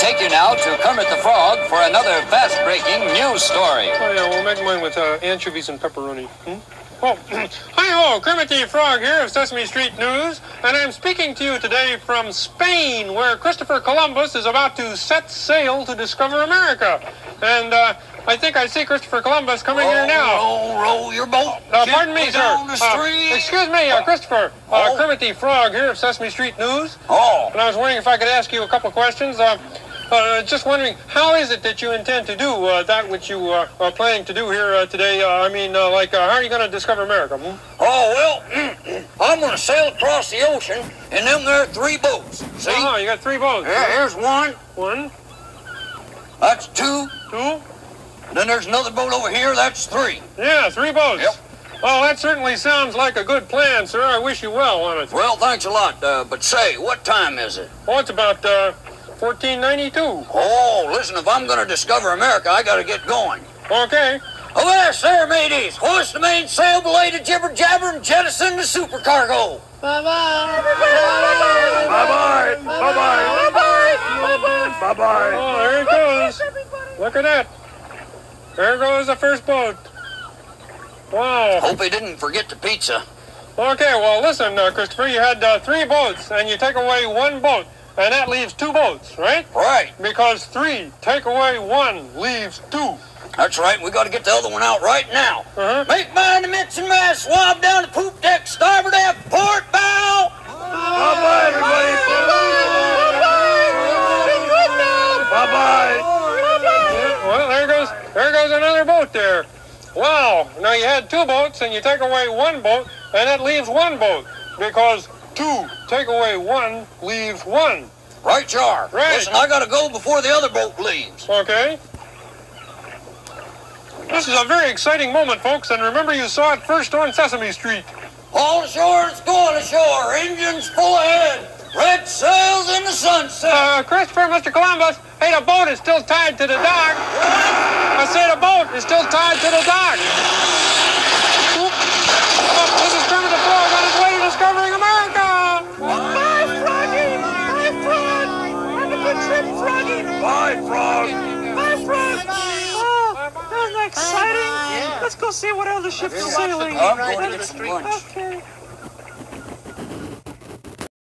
take you now to Kermit the Frog for another fast-breaking news story. Oh, yeah, we'll make mine with uh, anchovies and pepperoni. Hmm? Oh, hi-ho, Kermit the Frog here of Sesame Street News, and I'm speaking to you today from Spain, where Christopher Columbus is about to set sail to discover America. And uh, I think I see Christopher Columbus coming here now. Roll, roll your boat. Uh, pardon me, sir. Uh, excuse me, uh, Christopher. Uh, Oh. Kermit the Frog here of Sesame Street News. Oh, And I was wondering if I could ask you a couple of questions. Uh, uh, just wondering, how is it that you intend to do uh, that which you uh, are planning to do here uh, today? Uh, I mean, uh, like, uh, how are you going to discover America? Hmm? oh well, I'm going to sail across the ocean in them there three boats. See? Oh, you got three boats. Here, here's one. One, That's two. two, Then there's another boat over here. That's three. yeah, three boats. Yep. Well, that certainly sounds like a good plan, sir. I wish you well on it. Well, thanks a lot. Uh, but say, what time is it? Well, it's about uh, 1492. Oh, listen, if I'm going to discover America, I got to get going. Okay. Oh, there, sir, mateys. Hoist the mainsail, belay the jibber jabber, and jettison the supercargo. Bye-bye. Bye-bye. Bye-bye. Bye-bye. Oh, there it goes. Look at that. There goes the first boat. Wow. Hope he didn't forget the pizza. Okay, well, listen, uh, Christopher, you had uh, three boats, and you take away one boat, and that leaves two boats, right? Right. Because three take away one leaves two. That's right. We got to get the other one out right now. Uh-huh. Make mine the mizzenmast. Swab down the poop deck. Starboard aft. Port bow. Bye-bye, everybody. Bye-bye. Yeah, well, there goes there goes another boat there. Wow. Now you had two boats, and you take away one boat, and that leaves one boat. Because two take away one leaves one. Right, you are. Right. Listen, I got to go before the other boat leaves. Okay? This is a very exciting moment, folks, and remember you saw it first on Sesame Street. All ashore, it's going ashore. Engines full ahead. Red sails in the sunset. Uh, Christopher, Mr. Columbus, hey, the boat is still tied to the dock. I say the boat is still tied to the dock. Let's go see what other ships are sailing. I'm going to get. Okay.